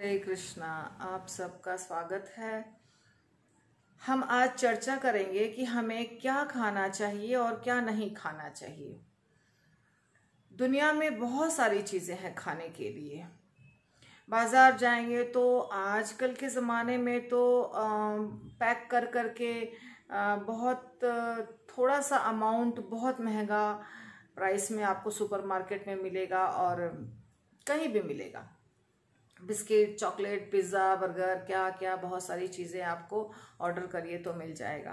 हरे कृष्णा, आप सबका स्वागत है। हम आज चर्चा करेंगे कि हमें क्या खाना चाहिए और क्या नहीं खाना चाहिए। दुनिया में बहुत सारी चीज़ें हैं खाने के लिए। बाज़ार जाएँगे तो आजकल के ज़माने में तो पैक कर कर के बहुत थोड़ा सा अमाउंट बहुत महँगा प्राइस में आपको सुपरमार्केट में मिलेगा और कहीं भी मिलेगा। बिस्किट चॉकलेट पिज़्ज़ा बर्गर क्या क्या बहुत सारी चीज़ें आपको ऑर्डर करिए तो मिल जाएगा।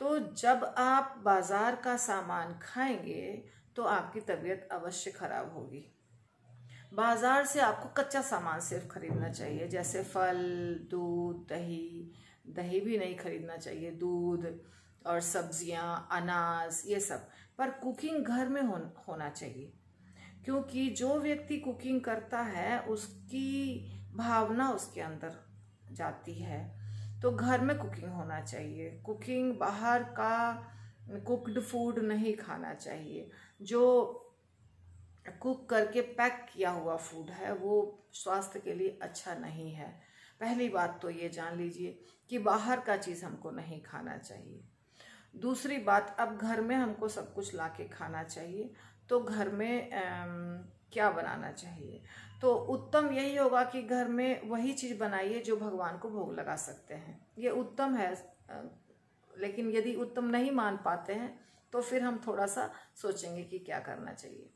तो जब आप बाज़ार का सामान खाएँगे तो आपकी तबीयत अवश्य ख़राब होगी। बाज़ार से आपको कच्चा सामान सिर्फ़ खरीदना चाहिए जैसे फल दूध दही दही भी नहीं खरीदना चाहिए दूध और सब्ज़ियाँ अनाज ये सब। पर कुकिंग घर में हो, होना चाहिए। क्योंकि जो व्यक्ति कुकिंग करता है, उसकी भावना उसके अंदर जाती है। तो घर में कुकिंग होना चाहिए। कुकिंग बाहर का कुकड फ़ूड नहीं खाना चाहिए। जो कुक करके पैक किया हुआ फ़ूड है, वो स्वास्थ्य के लिए अच्छा नहीं है। पहली बात तो ये जान लीजिए कि बाहर का चीज़ हमको नहीं खाना चाहिए। दूसरी बात अब घर में हमको सब कुछ ला के खाना चाहिए तो घर में आ, क्या बनाना चाहिए? तो उत्तम यही होगा कि घर में वही चीज़ बनाइए जो भगवान को भोग लगा सकते हैं। ये उत्तम है लेकिन यदि उत्तम नहीं मान पाते हैं तो फिर हम थोड़ा सा सोचेंगे कि क्या करना चाहिए।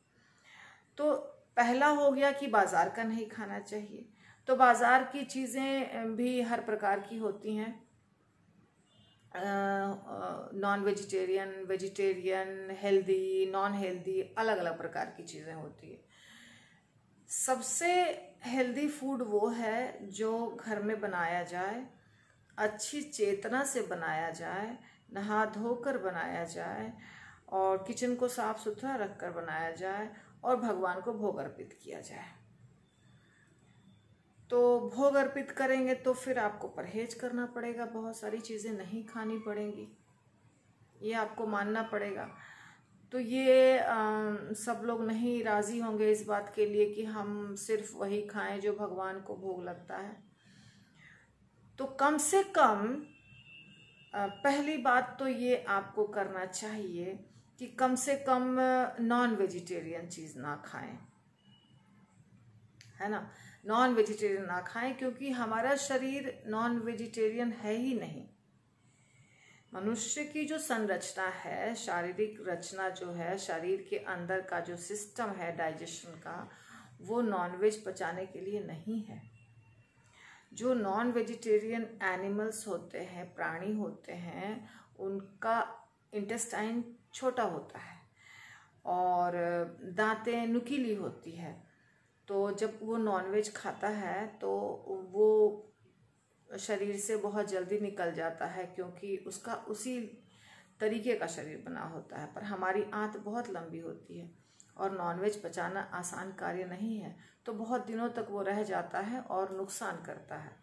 तो पहला हो गया कि बाज़ार का नहीं खाना चाहिए। तो बाज़ार की चीज़ें भी हर प्रकार की होती हैं। Non vegetarian vegetarian healthy non healthy अलग अलग प्रकार की चीज़ें होती है। सबसे हेल्दी फ़ूड वो है जो घर में बनाया जाए, अच्छी चेतना से बनाया जाए नहा धोकर बनाया जाए, और किचन को साफ़ सुथरा रखकर बनाया जाए, और भगवान को भोग अर्पित किया जाए। तो भोग अर्पित करेंगे तो फिर आपको परहेज करना पड़ेगा बहुत सारी चीज़ें नहीं खानी पड़ेंगी ये आपको मानना पड़ेगा। तो ये आ, सब लोग नहीं राज़ी होंगे इस बात के लिए कि हम सिर्फ़ वही खाएँ जो भगवान को भोग लगता है। तो कम से कम आ, पहली बात तो ये आपको करना चाहिए कि कम से कम नॉन वेजिटेरियन चीज़ ना खाएँ। है ना? नॉन वेजिटेरियन ना खाएँ, क्योंकि हमारा शरीर नॉन वेजिटेरियन है ही नहीं। मनुष्य की जो संरचना है, शारीरिक रचना जो है, शरीर के अंदर का जो सिस्टम है डाइजेशन का, वो नॉन वेज पचाने के लिए नहीं है। जो नॉन वेजिटेरियन एनिमल्स होते हैं, प्राणी होते हैं, उनका इंटेस्टाइन छोटा होता है और दांतें नुकीली होती है। तो जब वो नॉनवेज खाता है तो वो शरीर से बहुत जल्दी निकल जाता है क्योंकि उसका उसी तरीके का शरीर बना होता है। पर हमारी आंत बहुत लंबी होती है और नॉनवेज पचाना आसान कार्य नहीं है तो बहुत दिनों तक वो रह जाता है और नुकसान करता है।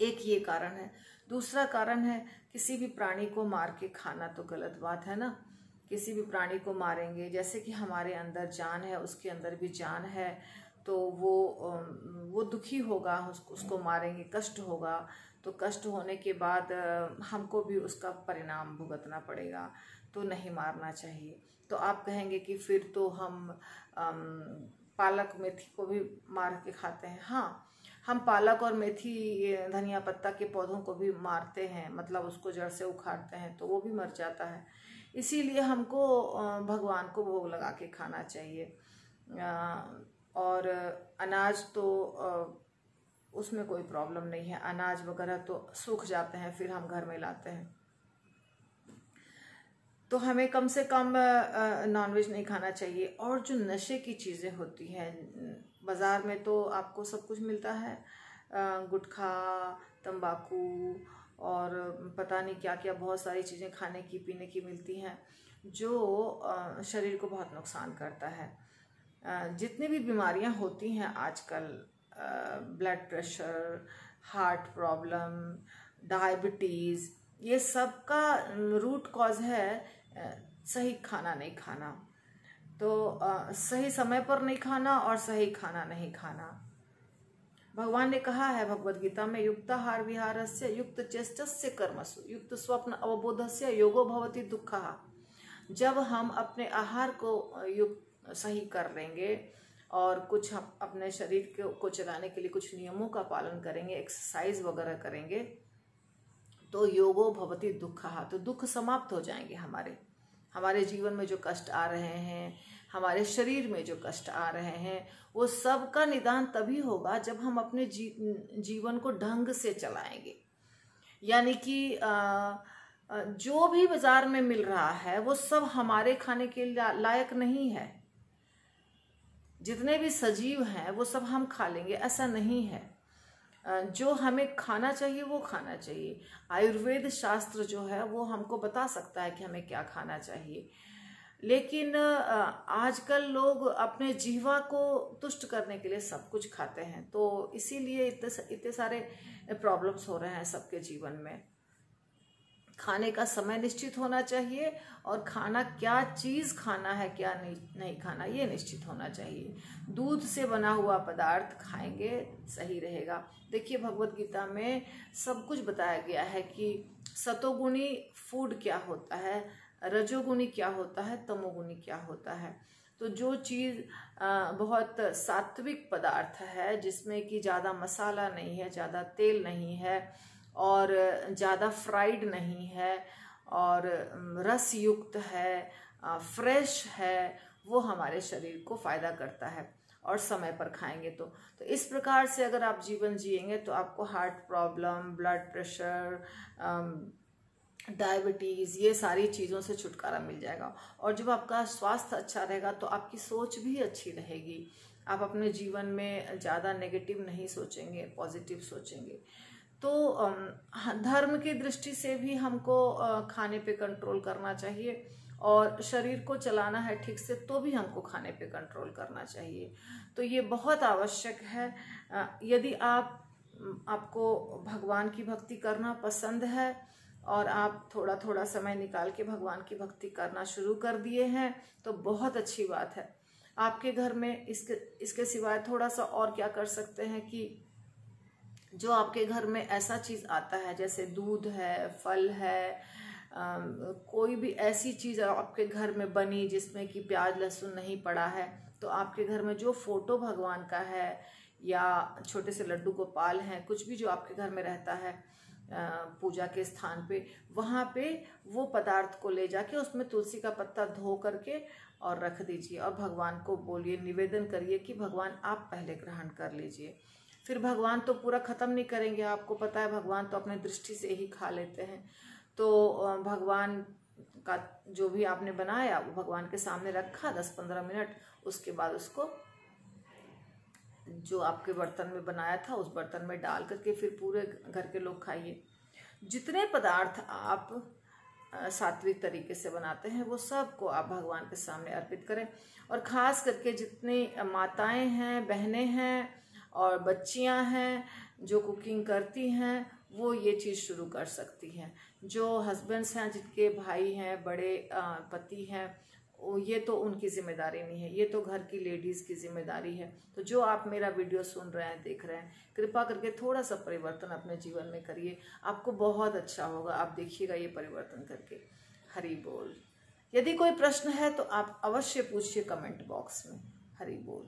एक ये कारण है। दूसरा कारण है, किसी भी प्राणी को मार के खाना तो गलत बात है ना। किसी भी प्राणी को मारेंगे, जैसे कि हमारे अंदर जान है, उसके अंदर भी जान है तो वो वो दुखी होगा उसको मारेंगे, कष्ट होगा तो कष्ट होने के बाद हमको भी उसका परिणाम भुगतना पड़ेगा तो नहीं मारना चाहिए। तो आप कहेंगे कि फिर तो हम पालक मेथी को भी मार के खाते हैं। हाँ हम पालक और मेथी धनिया पत्ता के पौधों को भी मारते हैं मतलब उसको जड़ से उखाड़ते हैं तो वो भी मर जाता है। इसीलिए हमको भगवान को भोग लगा के खाना चाहिए। और अनाज तो उसमें कोई प्रॉब्लम नहीं है। अनाज वगैरह तो सूख जाते हैं, फिर हम घर में लाते हैं। तो हमें कम से कम नॉनवेज नहीं खाना चाहिए। और जो नशे की चीज़ें होती हैं, बाज़ार में तो आपको सब कुछ मिलता है। गुटखा, तंबाकू और पता नहीं क्या क्या बहुत सारी चीज़ें खाने की, पीने की मिलती हैं, जो शरीर को बहुत नुकसान करता है। जितनी भी बीमारियाँ होती हैं आजकल blood pressure, heart problem, diabetes, ये सब का रूट कॉज है सही खाना नहीं खाना। तो सही समय पर नहीं खाना और सही खाना नहीं खाना। भगवान ने कहा है भगवत गीता में युक्ताहार विहार से युक्त चेष्टस्य कर्मसु, युक्त स्वप्न अवबोध से योगो भवती दुख। जब हम अपने आहार को युक्त, सही कर लेंगे और कुछ अपने शरीर को चलाने के लिए कुछ नियमों का पालन करेंगे एक्सरसाइज वगैरह करेंगे तो योगो भवती दुख। तो दुख समाप्त हो जाएँगे हमारे। हमारे जीवन में जो कष्ट आ रहे हैं हमारे शरीर में जो कष्ट आ रहे हैं वो सब का निदान तभी होगा जब हम अपने जी, जीवन को ढंग से चलाएँगे। यानी कि जो भी बाज़ार में मिल रहा है वो सब हमारे खाने के लायक नहीं है। जितने भी सजीव हैं वो सब हम खा लेंगे ऐसा नहीं है। जो हमें खाना चाहिए वो खाना चाहिए। आयुर्वेद शास्त्र जो है वो हमको बता सकता है कि हमें क्या खाना चाहिए। लेकिन आजकल लोग अपने जीवा को तुष्ट करने के लिए सब कुछ खाते हैं। तो इसीलिए इतने इतने सारे प्रॉब्लम्स हो रहे हैं सबके जीवन में। खाने का समय निश्चित होना चाहिए और खाना क्या चीज़ खाना है, क्या नहीं नहीं खाना, ये निश्चित होना चाहिए। दूध से बना हुआ पदार्थ खाएँगे, सही रहेगा। देखिए, भगवत गीता में सब कुछ बताया गया है कि सतोगुणी फ़ूड क्या होता है रजोगुणी क्या होता है, तमोगुणी क्या होता है। तो जो चीज़ बहुत सात्विक पदार्थ है, जिसमें कि ज़्यादा मसाला नहीं है, ज़्यादा तेल नहीं है और ज़्यादा फ्राइड नहीं है और रस युक्त है फ्रेश है, वो हमारे शरीर को फ़ायदा करता है और समय पर खाएँगे तो। तो इस प्रकार से अगर आप जीवन जिएँगे तो आपको heart problem, blood pressure diabetes, ये सारी चीज़ों से छुटकारा मिल जाएगा। और जब आपका स्वास्थ्य अच्छा रहेगा तो आपकी सोच भी अच्छी रहेगी। आप अपने जीवन में ज़्यादा नेगेटिव नहीं सोचेंगे पॉजिटिव सोचेंगे। तो धर्म की दृष्टि से भी हमको खाने पे कंट्रोल करना चाहिए। और शरीर को चलाना है ठीक से तो भी हमको खाने पे कंट्रोल करना चाहिए। तो ये बहुत आवश्यक है। यदि आप आपको भगवान की भक्ति करना पसंद है और आप थोड़ा थोड़ा समय निकाल के भगवान की भक्ति करना शुरू कर दिए हैं तो बहुत अच्छी बात है। आपके घर में इसके इसके सिवाय थोड़ा सा और क्या कर सकते हैं कि जो आपके घर में ऐसा चीज़ आता है जैसे दूध है फल है आ, कोई भी ऐसी चीज़ आपके घर में बनी जिसमें कि प्याज लहसुन नहीं पड़ा है तो आपके घर में जो फ़ोटो भगवान का है या छोटे से लड्डू गोपाल हैं कुछ भी जो आपके घर में रहता है पूजा के स्थान पे, वहाँ पे वो पदार्थ को ले जाके उसमें तुलसी का पत्ता धो करके और रख दीजिए। और भगवान को बोलिए, निवेदन करिए कि भगवान आप पहले ग्रहण कर लीजिए। फिर भगवान तो पूरा ख़त्म नहीं करेंगे, आपको पता है भगवान तो अपने दृष्टि से ही खा लेते हैं। तो भगवान का जो भी आपने बनाया, वो भगवान के सामने रखा दस पंद्रह मिनट, उसके बाद उसको जो आपके बर्तन में बनाया था, उस बर्तन में डाल करके फिर पूरे घर के लोग खाइए। जितने पदार्थ आप सात्विक तरीके से बनाते हैं, वो सबको आप भगवान के सामने अर्पित करें। और ख़ास करके जितनी माताएँ हैं, बहनें हैं और बच्चियाँ हैं, जो कुकिंग करती हैं, वो ये चीज़ शुरू कर सकती हैं। जो हस्बैंड्स हैं, जिनके भाई हैं, बड़े पति हैं ये तो उनकी ज़िम्मेदारी नहीं है, ये तो घर की लेडीज़ की ज़िम्मेदारी है। तो जो आप मेरा वीडियो सुन रहे हैं, देख रहे हैं, कृपा करके थोड़ा सा परिवर्तन अपने जीवन में करिए। आपको बहुत अच्छा होगा, आप देखिएगा ये परिवर्तन करके। हरी बोल। यदि कोई प्रश्न है तो आप अवश्य पूछिए कमेंट बॉक्स में। हरी बोल।